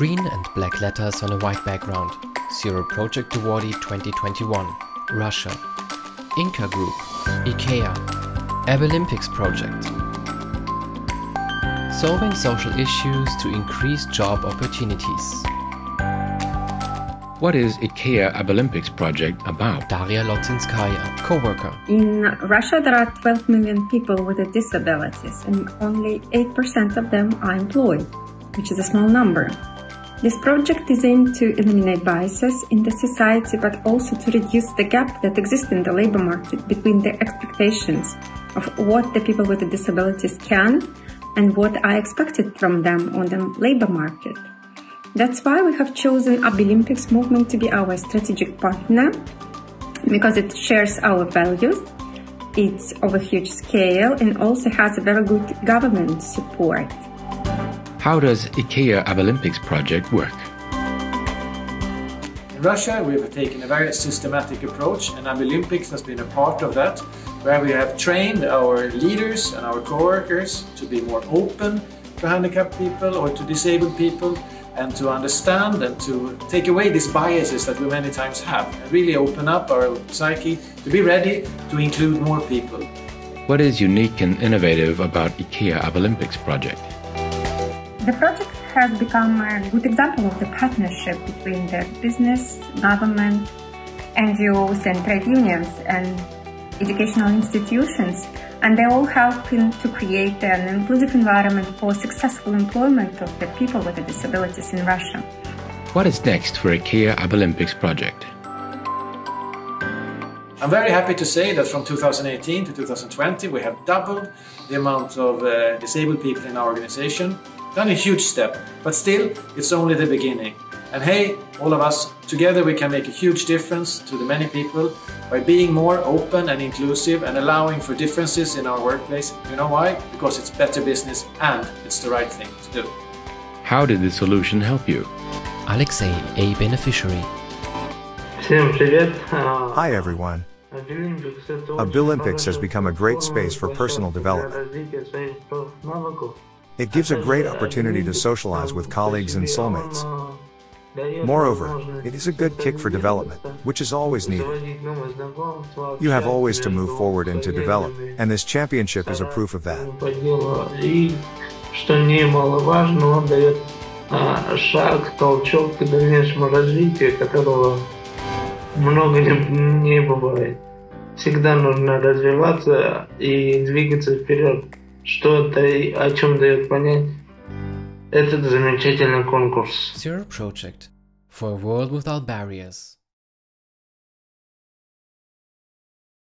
Green and black letters on a white background. Zero Project Awardee 2021. Russia. Ingka Group. IKEA. Abilympics Project. Solving social issues to increase job opportunities. What is IKEA Abilympics project about? Darya Lozinskaya, co-worker. In Russia, there are 12 million people with disabilities, and only 8% of them are employed, which is a small number. This project is aimed to eliminate biases in the society, but also to reduce the gap that exists in the labor market between the expectations of what the people with disabilities can and what are expected from them on the labor market. That's why we have chosen Abilympics movement to be our strategic partner because it shares our values, it's of a huge scale, and also has a very good government support. How does IKEA Abilympics project work? In Russia, we have taken a very systematic approach, and Abilympics has been a part of that, where we have trained our leaders and our co-workers to be more open to handicapped people or to disabled people, and to understand and to take away these biases that we many times have, and really open up our psyche to be ready to include more people. What is unique and innovative about IKEA Abilympics project? The project has become a good example of the partnership between the business, government, NGOs and trade unions and educational institutions and they all help in to create an inclusive environment for successful employment of the people with disabilities in Russia. What is next for IKEA Abilympics project? I'm very happy to say that from 2018 to 2020 we have doubled the amount of uh, disabled people in our organization. Done a huge step, but still it's only the beginning. And hey, all of us, together we can make a huge difference to the many people by being more open and inclusive and allowing for differences in our workplace. You know why? Because it's better business and it's the right thing to do. How did the solution help you? Alexei, a beneficiary. Hi everyone. Abilympics has become a great space for personal development. It gives a great opportunity to socialize with colleagues and soulmates. Moreover, it is a good kick for development, which is always needed. You have always to move forward and to develop, and this championship is a proof of that. что немаловажно, он дает шаг, толчок к дальнейшему развитию, которого много не, не бывает. Всегда нужно развиваться и двигаться вперед. Что о чем дает понять этот замечательный конкурс. Zero Project for a world without barriers.